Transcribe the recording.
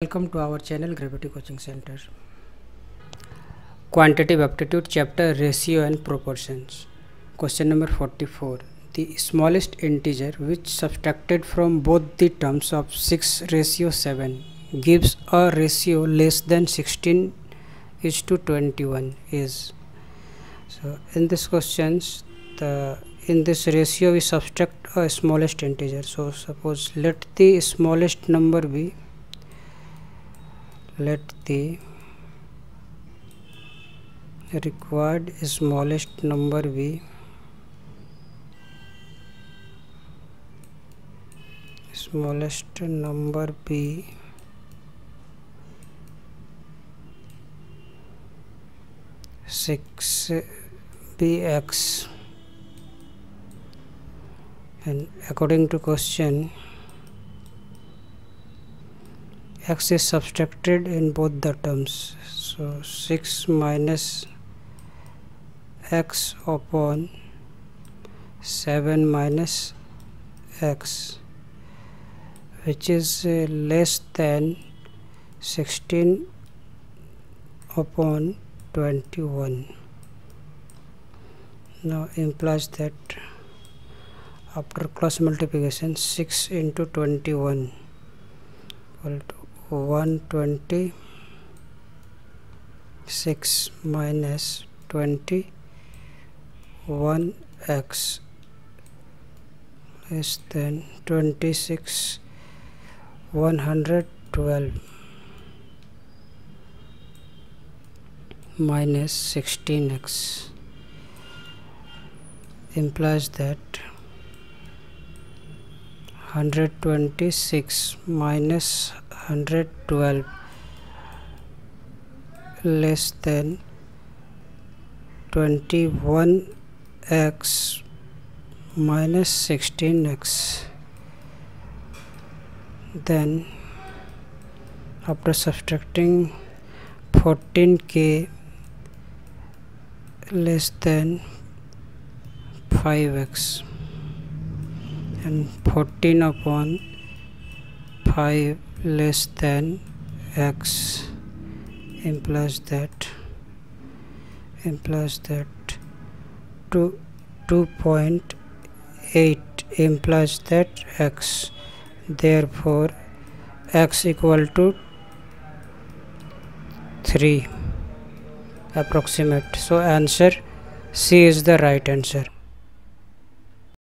Welcome to our channel Gravity Coaching Center. Quantitative Aptitude Chapter Ratio and Proportions. Question number 44. The smallest integer which subtracted from both the terms of 6 ratio 7 gives a ratio less than 16 is to 21 is. So in this questions the in this ratio we subtract a smallest integer. So suppose let the smallest number be let the required smallest number be smallest number be six bx and according to question x is subtracted in both the terms. So 6 minus x upon 7 minus x which is uh, less than 16 upon 21 now implies that after cross multiplication 6 into 21 equal to 126 minus 20 1x less than 26 112 minus 16x implies that 126 minus 112 less than 21x minus 16x then after subtracting 14k less than 5x and 14 upon 5 less than x implies that implies that 2 2.8 implies that x. Therefore x equal to 3 approximate. So answer c is the right answer